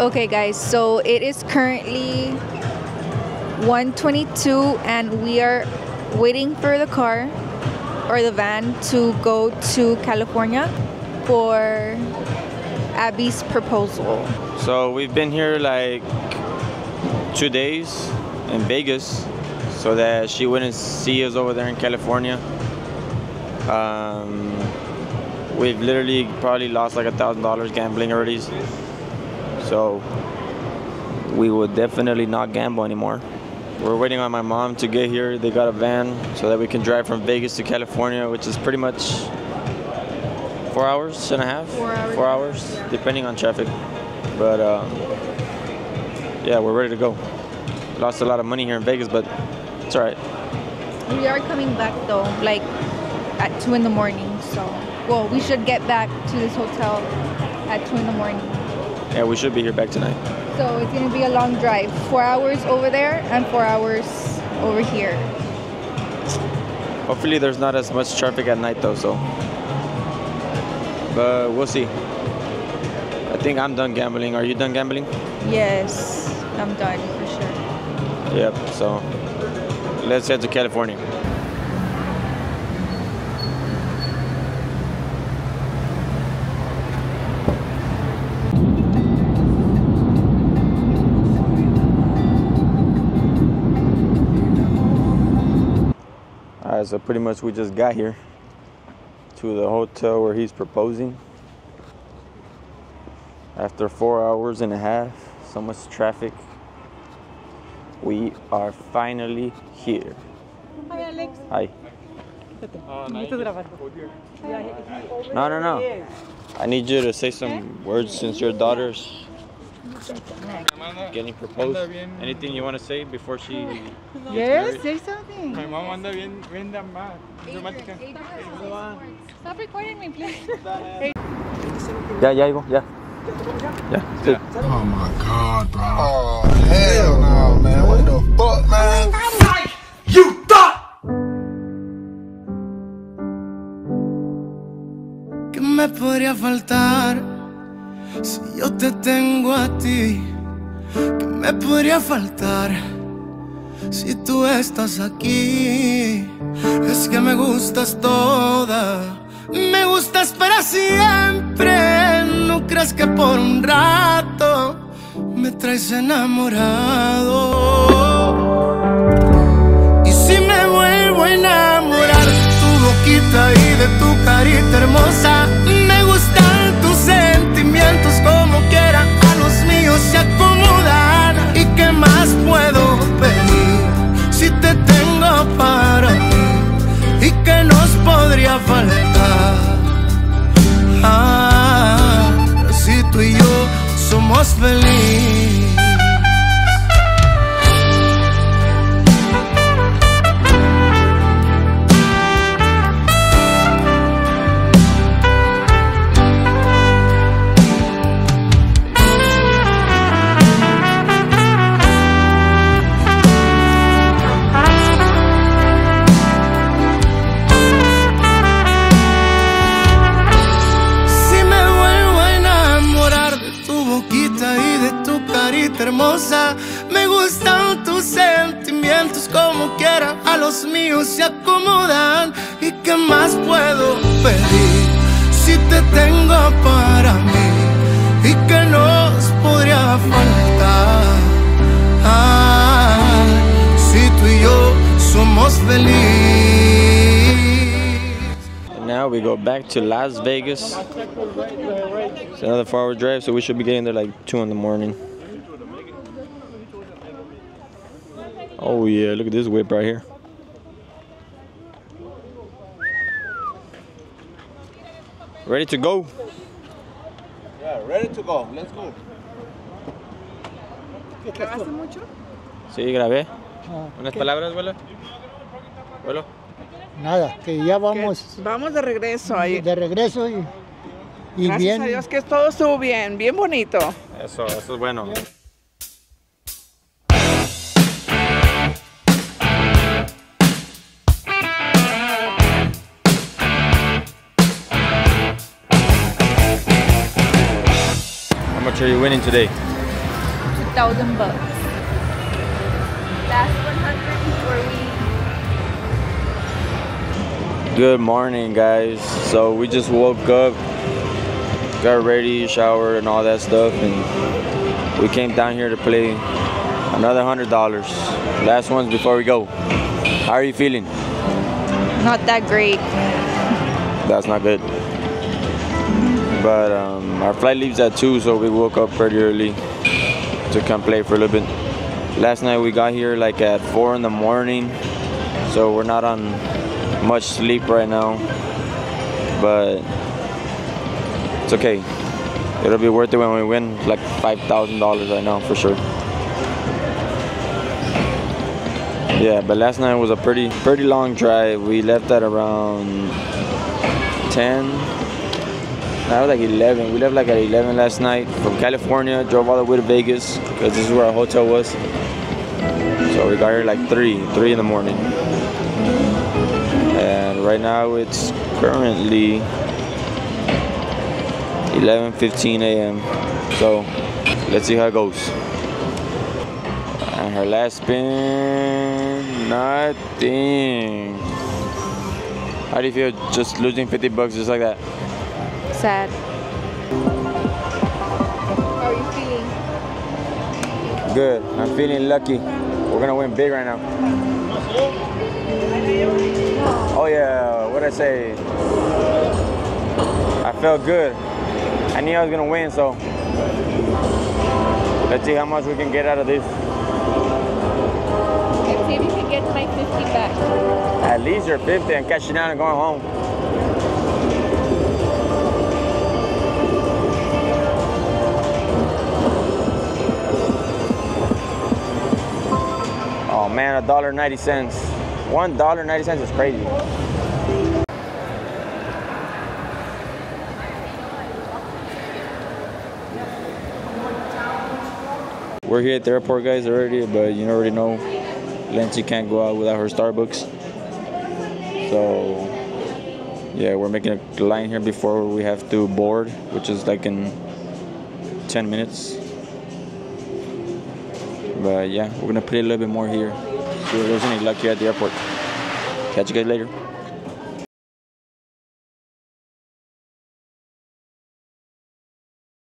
Okay, guys, so it is currently 122 and we are waiting for the car or the van to go to California for Abby's proposal. So we've been here like two days in Vegas so that she wouldn't see us over there in California. Um, we've literally probably lost like a thousand dollars gambling already. So we would definitely not gamble anymore. We're waiting on my mom to get here. They got a van so that we can drive from Vegas to California, which is pretty much four hours and a half. Four hours. Four hours, depending on traffic. But um, yeah, we're ready to go. Lost a lot of money here in Vegas, but it's all right. We are coming back though, like at 2 in the morning. So, well, we should get back to this hotel at 2 in the morning. Yeah, we should be here back tonight. So it's gonna be a long drive. Four hours over there and four hours over here. Hopefully, there's not as much traffic at night though. So, but we'll see. I think I'm done gambling. Are you done gambling? Yes, I'm done for sure. Yep. So, let's head to California. Right, so pretty much we just got here to the hotel where he's proposing. After four hours and a half, so much traffic, we are finally here. Hi, Alex. Hi. Oh, Esto es grabando. No, no, no. I need you to say some words since your daughter's getting proposed. Anything you want to say before she Yes, say something. Mi mamá anda bien, bien más dramática. Stop recording me, please. Ya, ya, Ivo, ya. Ya, sí. Oh my god, bro. Oh, hell no, man. What the fuck, man? You thought! ¿Qué me podría faltar si yo te tengo a ti? ¿Qué me podría faltar si tú estás aquí? Es que me gustas toda, me gustas para siempre. No creas que por un rato me traes enamorado. Y si me vuelvo a enamorar de tu boquita y de tu carita hermosa, se acomodan. ¿Y qué más puedo pedir si te tengo para mí? ¿Y qué nos podría faltar? Ah, si tú y yo somos felices. Carita hermosa, me gustan tus sentimientos como quiera, a los míos se acomodan. ¿Y qué más puedo pedir si te tengo para mí? ¿Y qué nos podría faltar? Ah, si tú y yo somos felices. Now we go back to Las Vegas. It's another four hour drive, so we should be getting there like 2 in the morning. Oh, yeah, look at this whip right here. Ready to go? Yeah, ready to go. Let's go. ¿Grabaste mucho? Sí, grabé. ¿Unas palabras, abuela? ¿Abuelo? Nada, que ya vamos Vamos de regreso ahí. de regreso y, y Gracias bien. a Dios que todo estuvo bien, bien bonito. Eso, eso es bueno. How much are you winning today? thousand bucks. Last 100 before we Good morning, guys. So we just woke up, got ready, showered, and all that stuff, and we came down here to play another hundred dollars. Last ones before we go. How are you feeling? not that great. That's not good. But um, our flight leaves at two, so we woke up pretty early to come play for a little bit. Last night we got here like at four in the morning, so we're not on much sleep right now. But it's okay. It'll be worth it when we win like five thousand dollars right now for sure. Yeah, but last night was a pretty pretty long drive. We left at around 10. That was like 11. We left like at 11 last night from California. Drove all the way to Vegas because this is where our hotel was. So we got here like 3, 3 in the morning. And right now it's currently 11:15 a.m. So let's see how it goes. And her last spin, nothing. How do you feel just losing 50 bucks just like that? Sad. How are you feeling? Good. I'm feeling lucky. We're gonna win big right now. Oh yeah, what I say? I felt good. I knew I was gonna win, so let's see how much we can get out of this. Let's see if you can get my 50 back. At least you're 50 and cashing out and going home. Man, a dollar ninety cents. One dollar ninety cents is crazy. We're here at the airport, guys, already, but you already know Lindsay can't go out without her Starbucks. So, yeah, we're making a line here before we have to board, which is like in 10 minutes. But yeah, we're gonna play a little bit more here. See if there's any luck here at the airport. Catch you guys later.